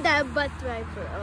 That butt right for oh.